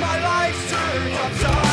My life's turned upside down.